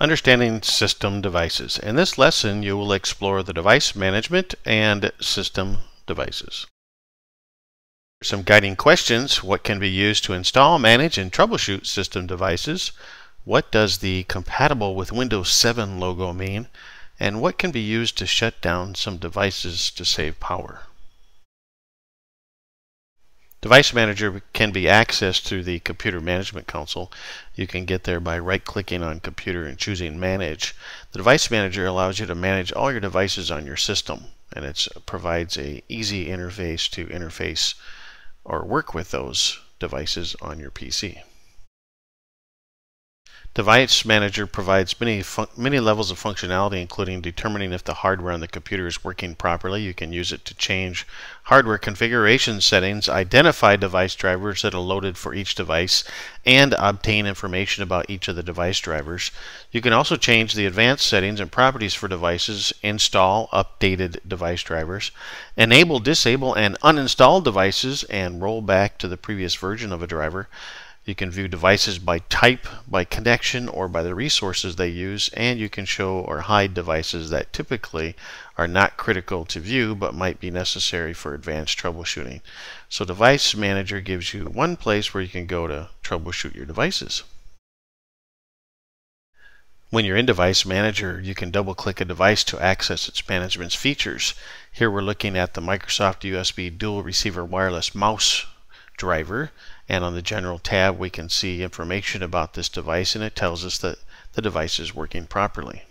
Understanding System Devices. In this lesson, you will explore the device management and system devices. Some guiding questions. What can be used to install, manage, and troubleshoot system devices? What does the compatible with Windows 7 logo mean? And what can be used to shut down some devices to save power? Device Manager can be accessed through the Computer Management Console. You can get there by right-clicking on Computer and choosing Manage. The Device Manager allows you to manage all your devices on your system, and it provides a easy interface to interface or work with those devices on your PC. Device Manager provides many many levels of functionality, including determining if the hardware on the computer is working properly. You can use it to change hardware configuration settings, identify device drivers that are loaded for each device, and obtain information about each of the device drivers. You can also change the advanced settings and properties for devices, install updated device drivers, enable, disable, and uninstall devices, and roll back to the previous version of a driver. You can view devices by type, by connection, or by the resources they use, and you can show or hide devices that typically are not critical to view but might be necessary for advanced troubleshooting. So Device Manager gives you one place where you can go to troubleshoot your devices. When you're in Device Manager, you can double click a device to access its management's features. Here we're looking at the Microsoft USB dual receiver wireless mouse driver and on the general tab we can see information about this device and it tells us that the device is working properly.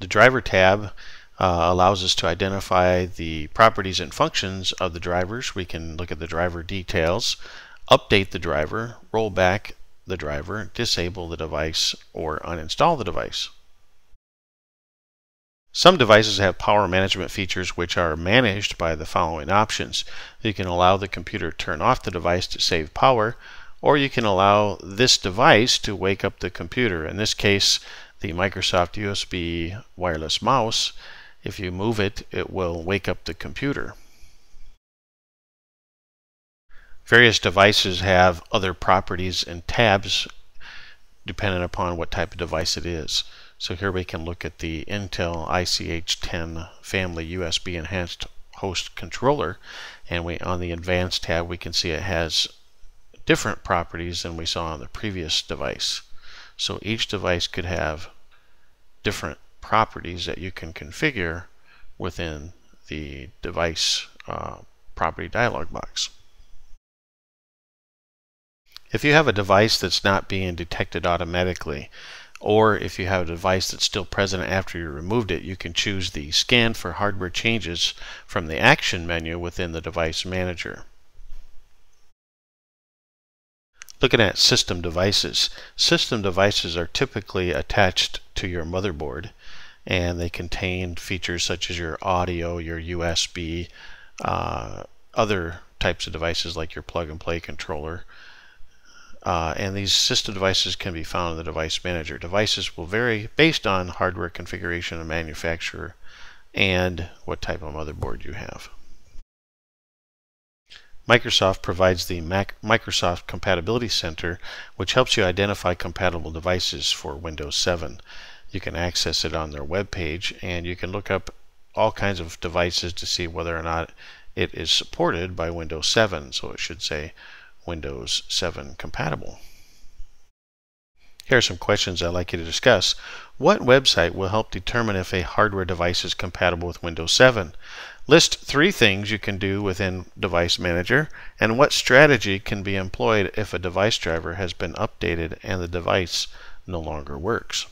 The driver tab uh, allows us to identify the properties and functions of the drivers. We can look at the driver details, update the driver, roll back the driver, disable the device, or uninstall the device. Some devices have power management features which are managed by the following options. You can allow the computer to turn off the device to save power, or you can allow this device to wake up the computer. In this case, the Microsoft USB wireless mouse, if you move it, it will wake up the computer. Various devices have other properties and tabs depending upon what type of device it is. So here we can look at the Intel ICH10 family USB enhanced host controller and we on the advanced tab we can see it has different properties than we saw on the previous device. So each device could have different properties that you can configure within the device uh, property dialog box. If you have a device that's not being detected automatically, or if you have a device that's still present after you removed it, you can choose the Scan for Hardware Changes from the Action menu within the Device Manager. Looking at system devices. System devices are typically attached to your motherboard and they contain features such as your audio, your USB, uh, other types of devices like your plug and play controller, uh, and these system devices can be found in the device manager. Devices will vary based on hardware configuration and manufacturer and what type of motherboard you have. Microsoft provides the Mac Microsoft Compatibility Center, which helps you identify compatible devices for Windows 7. You can access it on their web page, and you can look up all kinds of devices to see whether or not it is supported by Windows 7. So it should say Windows 7 compatible. Here are some questions I'd like you to discuss. What website will help determine if a hardware device is compatible with Windows 7? List three things you can do within Device Manager and what strategy can be employed if a device driver has been updated and the device no longer works.